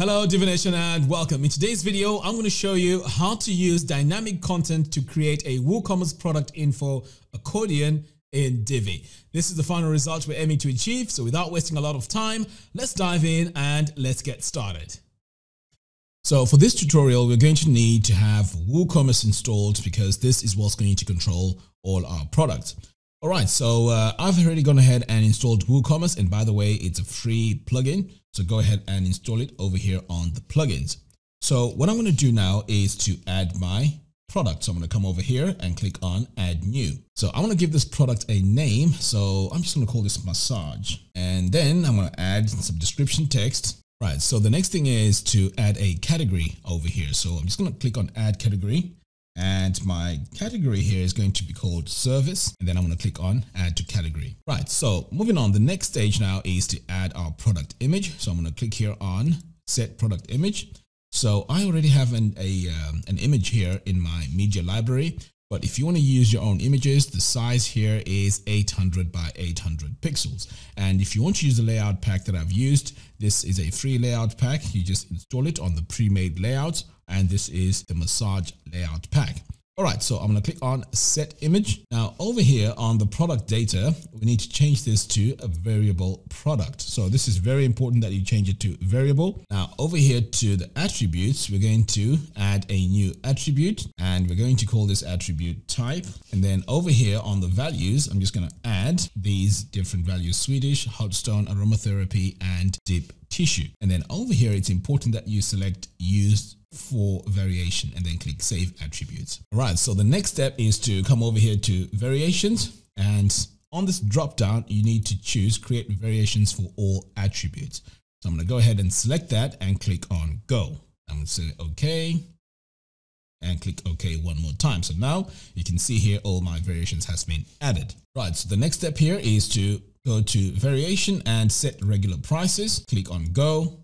Hello Divi Nation and welcome. In today's video, I'm going to show you how to use dynamic content to create a WooCommerce product info accordion in Divi. This is the final result we're aiming to achieve. So without wasting a lot of time, let's dive in and let's get started. So for this tutorial, we're going to need to have WooCommerce installed because this is what's going to control all our products. All right, so uh, I've already gone ahead and installed WooCommerce. And by the way, it's a free plugin. So go ahead and install it over here on the plugins. So what I'm going to do now is to add my product. So I'm going to come over here and click on add new. So I want to give this product a name. So I'm just going to call this massage. And then I'm going to add some description text. Right. So the next thing is to add a category over here. So I'm just going to click on add category. And my category here is going to be called service. And then I'm going to click on add to category. Right. So moving on, the next stage now is to add our product image. So I'm going to click here on set product image. So I already have an, a, um, an image here in my media library. But if you want to use your own images, the size here is 800 by 800 pixels. And if you want to use the layout pack that I've used, this is a free layout pack. You just install it on the pre-made layouts and this is the massage layout pack. All right, so I'm going to click on set image. Now over here on the product data, we need to change this to a variable product. So this is very important that you change it to variable. Now over here to the attributes, we're going to add a new attribute and we're going to call this attribute type. And then over here on the values, I'm just going to add these different values, Swedish, hot stone, aromatherapy, and deep tissue. And then over here, it's important that you select use for variation and then click save attributes. All right. So the next step is to come over here to variations and on this drop down, you need to choose create variations for all attributes. So I'm going to go ahead and select that and click on go. I'm going to say okay and click OK one more time. So now you can see here all my variations has been added. Right, so the next step here is to go to variation and set regular prices. Click on go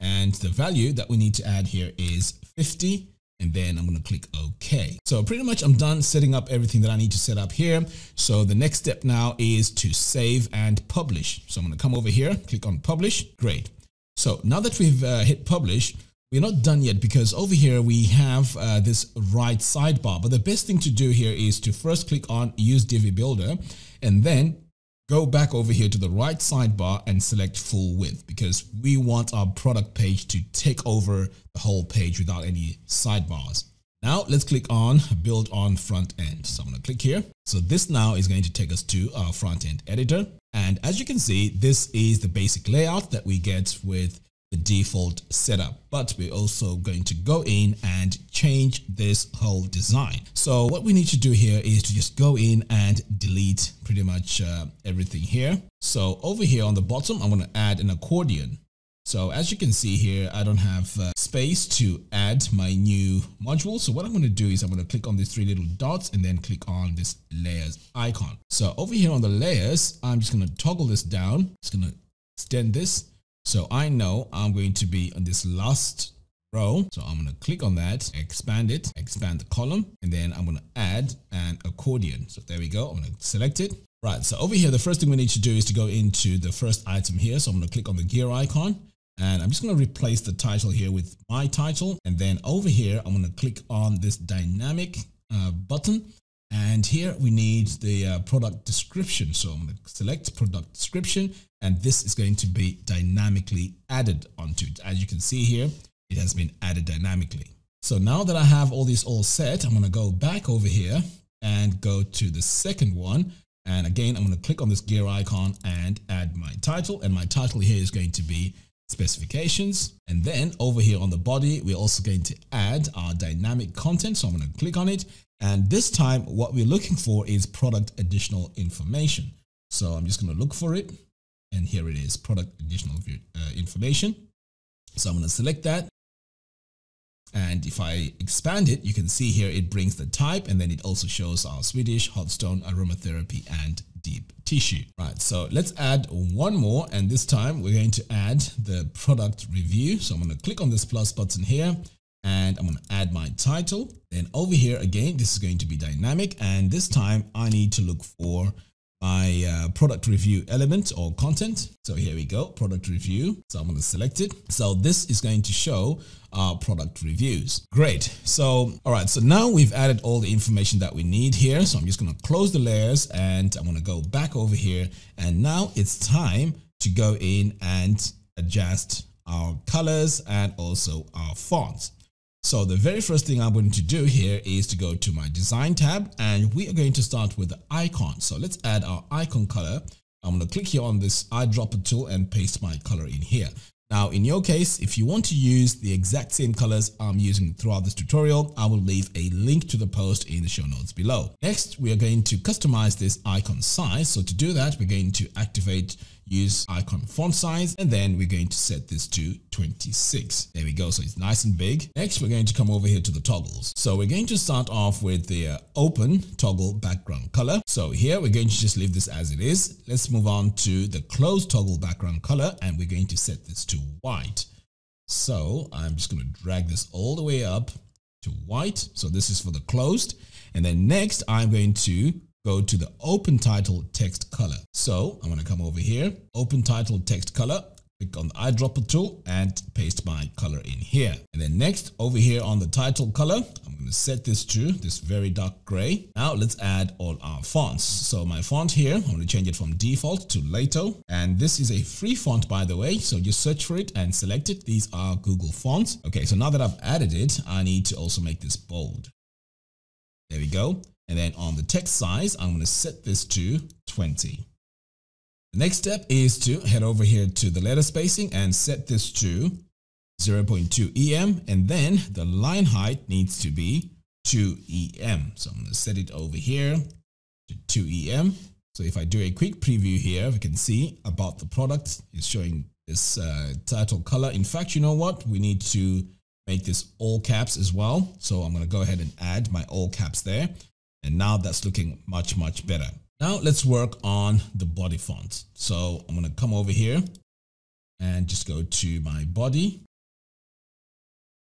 and the value that we need to add here is 50 and then I'm going to click OK. So pretty much I'm done setting up everything that I need to set up here. So the next step now is to save and publish. So I'm going to come over here, click on publish. Great. So now that we've uh, hit publish, we're not done yet because over here we have uh, this right sidebar. But the best thing to do here is to first click on use Divi Builder and then go back over here to the right sidebar and select full width because we want our product page to take over the whole page without any sidebars. Now let's click on build on front end. So I'm going to click here. So this now is going to take us to our front end editor. And as you can see, this is the basic layout that we get with the default setup, but we're also going to go in and change this whole design. So what we need to do here is to just go in and delete pretty much uh, everything here. So over here on the bottom, I'm going to add an accordion. So as you can see here, I don't have uh, space to add my new module. So what I'm going to do is I'm going to click on these three little dots and then click on this layers icon. So over here on the layers, I'm just going to toggle this down. Just going to extend this so I know I'm going to be on this last row. So I'm going to click on that, expand it, expand the column, and then I'm going to add an accordion. So there we go. I'm going to select it. Right. So over here, the first thing we need to do is to go into the first item here. So I'm going to click on the gear icon and I'm just going to replace the title here with my title. And then over here, I'm going to click on this dynamic uh, button. And here we need the uh, product description. So I'm going to select product description and this is going to be dynamically added onto it. As you can see here, it has been added dynamically. So now that I have all these all set, I'm going to go back over here and go to the second one. And again, I'm going to click on this gear icon and add my title. And my title here is going to be specifications. And then over here on the body, we're also going to add our dynamic content. So I'm going to click on it. And this time, what we're looking for is product additional information. So I'm just going to look for it and here it is product additional uh, information. So I'm going to select that. And if I expand it you can see here it brings the type and then it also shows our Swedish hot stone aromatherapy and deep tissue. Right so let's add one more and this time we're going to add the product review. So I'm going to click on this plus button here and I'm going to add my title then over here again this is going to be dynamic and this time I need to look for my uh, product review element or content. So here we go, product review. So I'm going to select it. So this is going to show our product reviews. Great. So, all right. So now we've added all the information that we need here. So I'm just going to close the layers and I'm going to go back over here. And now it's time to go in and adjust our colors and also our fonts. So the very first thing I'm going to do here is to go to my design tab and we are going to start with the icon. So let's add our icon color. I'm going to click here on this eyedropper tool and paste my color in here. Now, in your case, if you want to use the exact same colors I'm using throughout this tutorial, I will leave a link to the post in the show notes below. Next, we are going to customize this icon size. So to do that, we're going to activate use icon font size and then we're going to set this to 26 there we go so it's nice and big. Next we're going to come over here to the toggles. So we're going to start off with the uh, open toggle background color. So here we're going to just leave this as it is. Let's move on to the closed toggle background color and we're going to set this to white. So I'm just going to drag this all the way up to white. So this is for the closed. And then next I'm going to go to the open title text color. So I'm going to come over here, open title text color, click on the eyedropper tool and paste my color in here. And then next over here on the title color, I'm going to set this to this very dark gray. Now let's add all our fonts. So my font here, I'm going to change it from default to Lato. And this is a free font, by the way. So just search for it and select it. These are Google fonts. Okay, so now that I've added it, I need to also make this bold. There we go. And then on the text size, I'm going to set this to 20. The next step is to head over here to the letter spacing and set this to 0.2 EM. And then the line height needs to be 2 EM. So I'm going to set it over here to 2 EM. So if I do a quick preview here, we can see about the product is showing this uh, title color. In fact, you know what? We need to make this all caps as well. So I'm going to go ahead and add my all caps there. And now that's looking much, much better. Now let's work on the body font. So I'm going to come over here and just go to my body.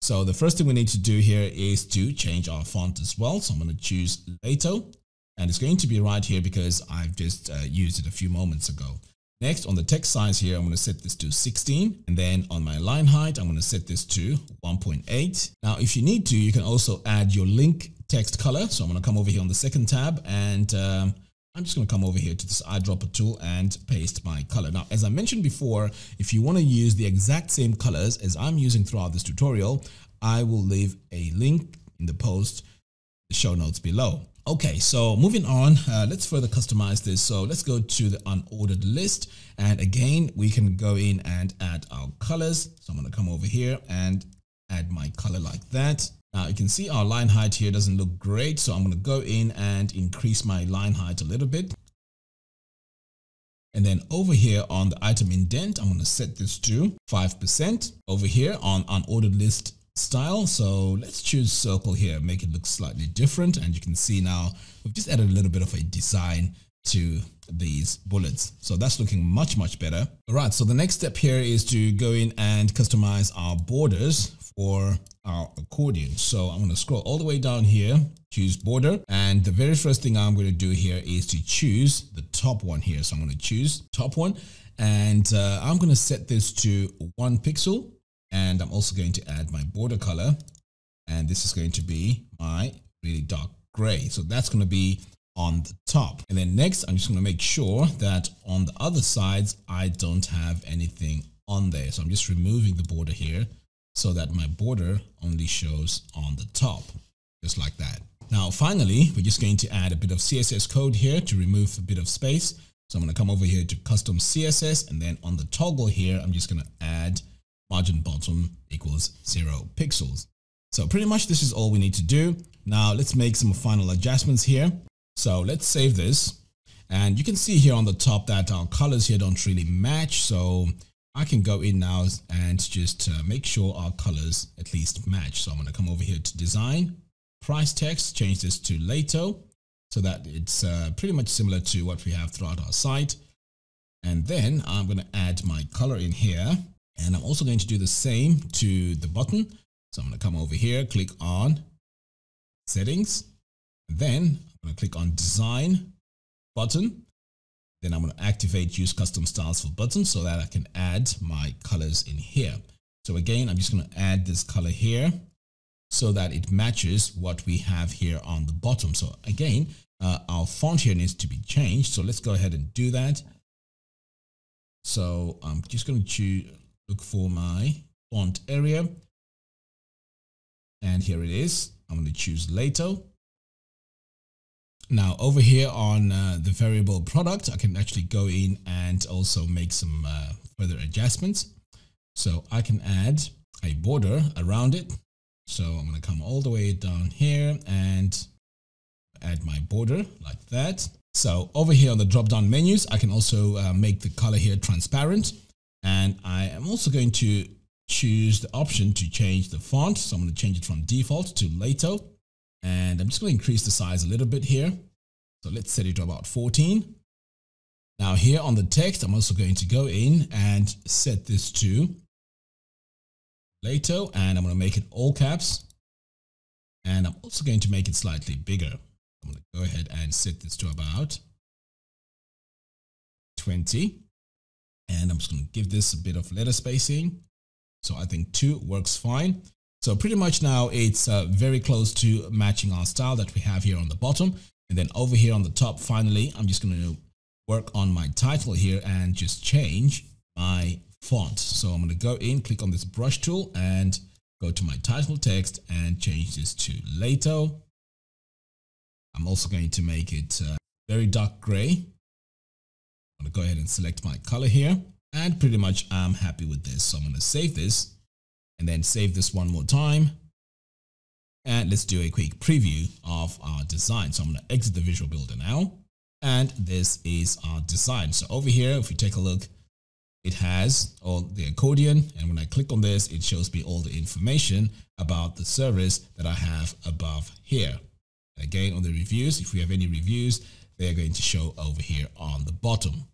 So the first thing we need to do here is to change our font as well. So I'm going to choose Lato and it's going to be right here because I've just uh, used it a few moments ago. Next on the text size here, I'm going to set this to 16 and then on my line height, I'm going to set this to 1.8. Now, if you need to, you can also add your link text color. So I'm going to come over here on the second tab and um, I'm just going to come over here to this eyedropper tool and paste my color. Now, as I mentioned before, if you want to use the exact same colors as I'm using throughout this tutorial, I will leave a link in the post, the show notes below. Okay, so moving on, uh, let's further customize this. So let's go to the unordered list. And again, we can go in and add our colors. So I'm going to come over here and add my color like that. Now you can see our line height here doesn't look great. So I'm going to go in and increase my line height a little bit. And then over here on the item indent, I'm going to set this to 5%. Over here on unordered list style. So let's choose circle here, make it look slightly different. And you can see now we've just added a little bit of a design to these bullets. So that's looking much, much better. All right. So the next step here is to go in and customize our borders for our accordion. So I'm going to scroll all the way down here, choose border. And the very first thing I'm going to do here is to choose the top one here. So I'm going to choose top one and uh, I'm going to set this to one pixel. And I'm also going to add my border color. And this is going to be my really dark gray. So that's going to be on the top. And then next, I'm just going to make sure that on the other sides, I don't have anything on there. So I'm just removing the border here so that my border only shows on the top, just like that. Now, finally, we're just going to add a bit of CSS code here to remove a bit of space. So I'm going to come over here to custom CSS and then on the toggle here, I'm just going to add margin bottom equals zero pixels. So pretty much this is all we need to do. Now let's make some final adjustments here. So let's save this. And you can see here on the top that our colors here don't really match. So I can go in now and just uh, make sure our colors at least match. So I'm going to come over here to design, price text, change this to Lato so that it's uh, pretty much similar to what we have throughout our site. And then I'm going to add my color in here. And I'm also going to do the same to the button. So I'm going to come over here, click on settings. Then I'm to click on design button. Then I'm going to activate use custom styles for buttons so that I can add my colors in here. So again, I'm just going to add this color here so that it matches what we have here on the bottom. So again, uh, our font here needs to be changed. So let's go ahead and do that. So I'm just going to choose, look for my font area. And here it is. I'm going to choose Lato. Now over here on uh, the variable product, I can actually go in and also make some uh, further adjustments. So I can add a border around it. So I'm going to come all the way down here and add my border like that. So over here on the drop down menus, I can also uh, make the color here transparent. And I am also going to choose the option to change the font. So I'm going to change it from default to Lato. And I'm just going to increase the size a little bit here. So let's set it to about 14. Now here on the text, I'm also going to go in and set this to Lato and I'm going to make it all caps. And I'm also going to make it slightly bigger. I'm going to go ahead and set this to about 20. And I'm just going to give this a bit of letter spacing. So I think two works fine. So pretty much now it's uh, very close to matching our style that we have here on the bottom. And then over here on the top, finally, I'm just going to work on my title here and just change my font. So I'm going to go in, click on this brush tool and go to my title text and change this to Lato. I'm also going to make it uh, very dark gray. I'm going to go ahead and select my color here and pretty much I'm happy with this. So I'm going to save this and then save this one more time. And let's do a quick preview of our design. So I'm going to exit the visual builder now. And this is our design. So over here, if we take a look, it has all the accordion. And when I click on this, it shows me all the information about the service that I have above here. Again, on the reviews, if we have any reviews, they're going to show over here on the bottom.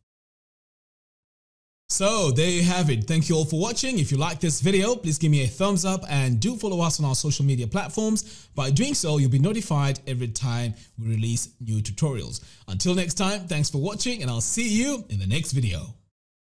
So there you have it. Thank you all for watching. If you like this video, please give me a thumbs up and do follow us on our social media platforms. By doing so, you'll be notified every time we release new tutorials. Until next time, thanks for watching and I'll see you in the next video.